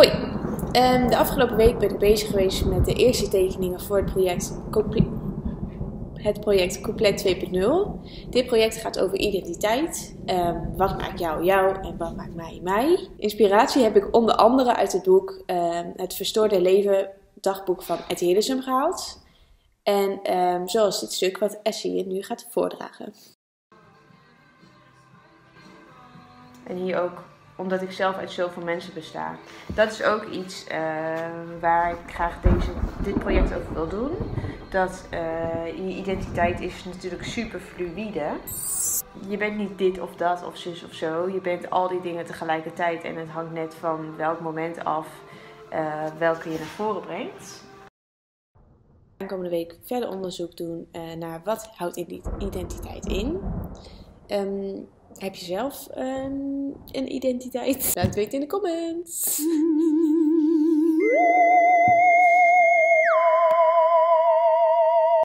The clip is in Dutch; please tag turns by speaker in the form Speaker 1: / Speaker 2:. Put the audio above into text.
Speaker 1: Hoi, Ehm, de afgelopen week ben ik bezig geweest met de eerste tekeningen voor het project, het project Compleet 2.0. Dit project gaat over identiteit. Ehm, wat maakt jou jou en wat maakt mij mij? Inspiratie heb ik onder andere uit het boek ehm, Het Verstoorde Leven dagboek van Ed Hillesum gehaald. En zoals dit stuk wat Essie nu gaat voordragen.
Speaker 2: En hier ook omdat ik zelf uit zoveel mensen besta. Dat is ook iets eh, waar ik graag deze, dit project over wil doen. Dat eh, je identiteit is natuurlijk super fluïde. Je bent niet dit of dat of zus of zo. Je bent al die dingen tegelijkertijd en het hangt net van welk moment af uh, welke je naar voren brengt.
Speaker 1: Komende week verder onderzoek doen naar wat houdt identiteit in. Um, heb je zelf um, een identiteit? Laat het weten in de comments.